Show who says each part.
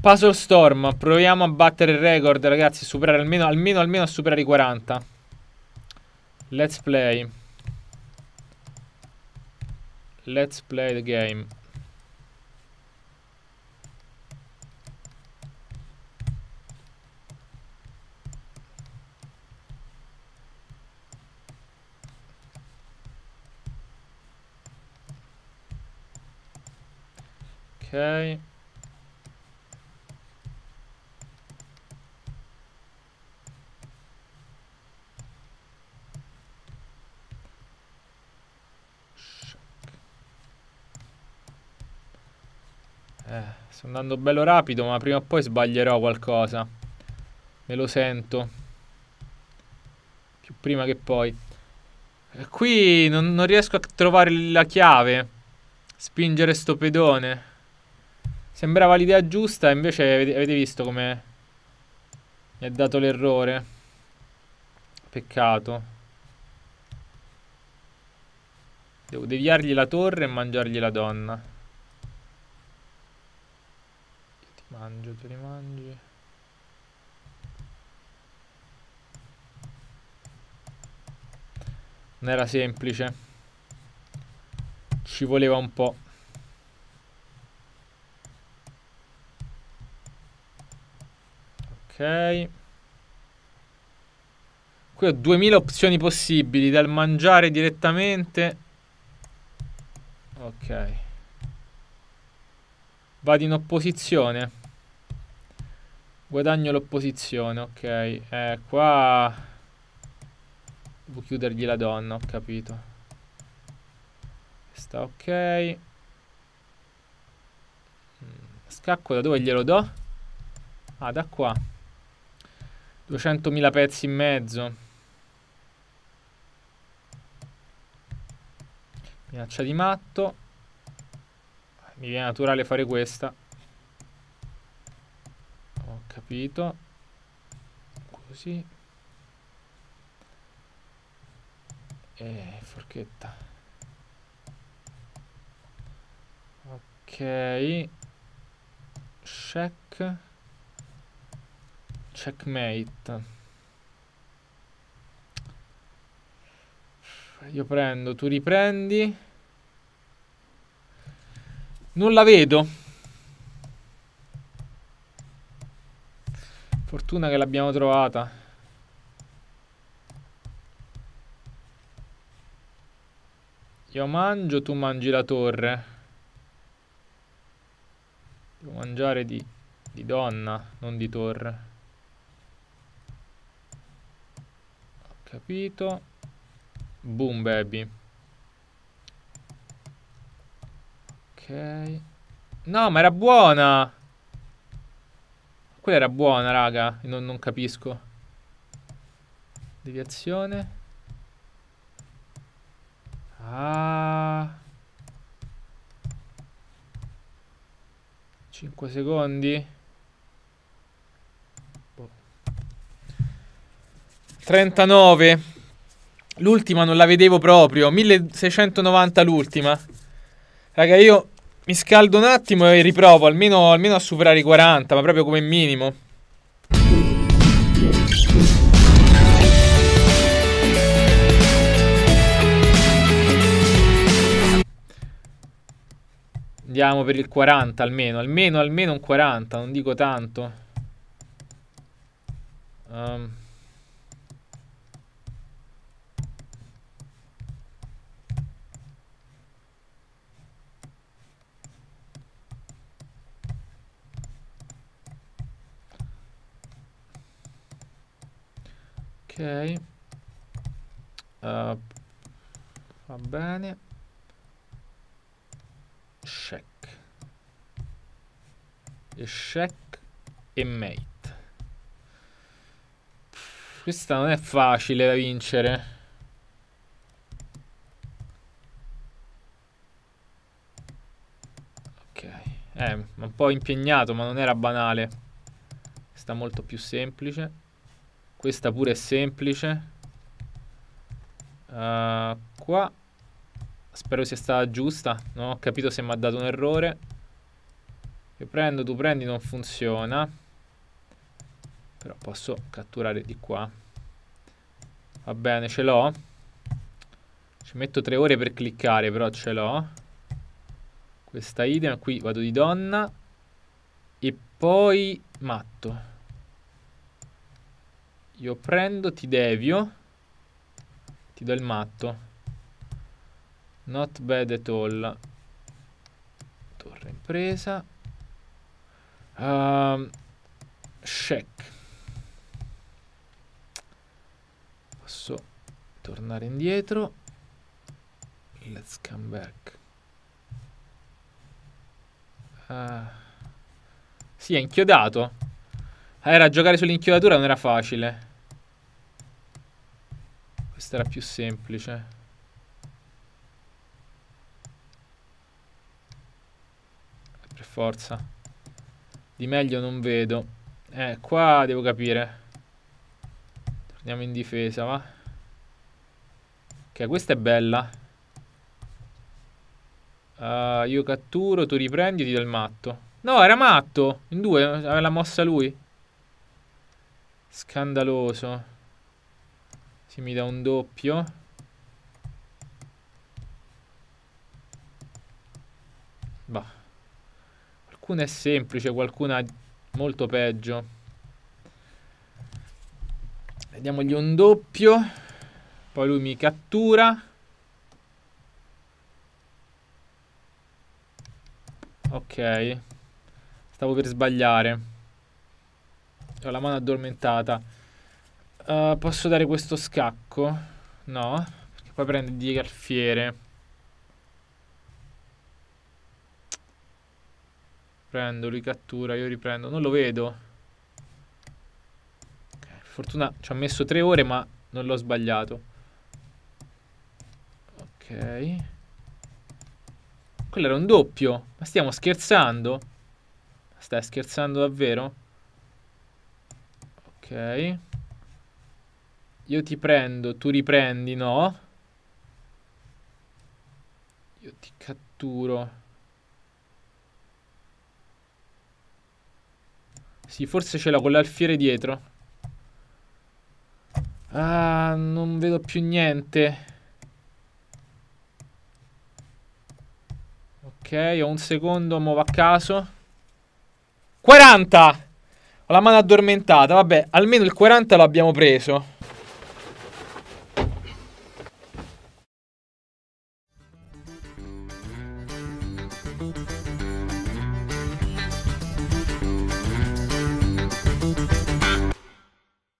Speaker 1: Puzzle Storm, proviamo a battere il record, ragazzi, superare almeno, almeno, almeno a superare i 40. Let's play. Let's play the game. Ok. Eh, sto andando bello rapido, ma prima o poi sbaglierò qualcosa. Me lo sento. Più prima che poi. Eh, qui non, non riesco a trovare la chiave. Spingere sto pedone. Sembrava l'idea giusta, invece avete, avete visto come mi ha dato l'errore. Peccato. Devo deviargli la torre e mangiargli la donna. Mangio, te li mangi. Non era semplice. Ci voleva un po'. Ok. Qui ho 2000 opzioni possibili dal mangiare direttamente. Ok. Vado in opposizione. Guadagno l'opposizione, ok. Eh, qua... Devo chiudergli la donna, ho capito. Sta ok. Mm, scacco da dove glielo do? Ah, da qua. 200.000 pezzi in mezzo. Minaccia di matto. Mi viene naturale fare questa capito? Così. E forchetta. Ok. Check. Checkmate. Io prendo tu riprendi. Non la vedo Fortuna che l'abbiamo trovata. Io mangio, tu mangi la torre. Devo mangiare di, di donna, non di torre. Ho capito. Boom, baby. Ok. No, ma era buona! Quella era buona, raga. Non, non capisco. Deviazione. Ah. 5 secondi. Boh. 39. L'ultima non la vedevo proprio. 1690 l'ultima. Raga, io mi scaldo un attimo e riprovo, almeno, almeno a superare i 40, ma proprio come minimo. Andiamo per il 40 almeno, almeno, almeno un 40, non dico tanto. Um. Ok. Uh, va bene. Check. E check e mate. Questa non è facile da vincere. Ok. Eh, un po' impegnato ma non era banale. Sta molto più semplice questa pure è semplice. Uh, qua. Spero sia stata giusta. Non ho capito se mi ha dato un errore. Io prendo, tu prendi, non funziona. Però posso catturare di qua. Va bene, ce l'ho. Ci metto tre ore per cliccare, però ce l'ho. Questa idea, qui vado di donna. E poi matto. Io prendo, ti devio. Ti do il matto. Not bad at all. Torre impresa. Um, check. Posso tornare indietro. Let's come back. Uh, sì, è inchiodato. Era giocare sull'inchiodatura non era facile. Questa era più semplice. Per forza. Di meglio non vedo. Eh, qua devo capire. Torniamo in difesa, va. Ok, questa è bella. Uh, io catturo, tu riprendi e ti do il matto. No, era matto. In due, aveva la mossa lui. Scandaloso. Si mi dà un doppio. Bah. Qualcuna è semplice, qualcuna molto peggio. Vediamogli un doppio. Poi lui mi cattura. Ok. Stavo per sbagliare. Ho la mano addormentata. Uh, posso dare questo scacco? No. Perché poi prende di alfiere. Prendo, lui cattura, io riprendo. Non lo vedo. Okay, fortuna ci ho messo tre ore ma non l'ho sbagliato. Ok. Quello era un doppio. Ma stiamo scherzando? Stai scherzando davvero? Ok. Io ti prendo, tu riprendi, no? Io ti catturo. Sì, forse ce l'ho con l'alfiere dietro. Ah, non vedo più niente. Ok, ho un secondo, muovo a caso. 40! Ho la mano addormentata, vabbè, almeno il 40 l'abbiamo preso.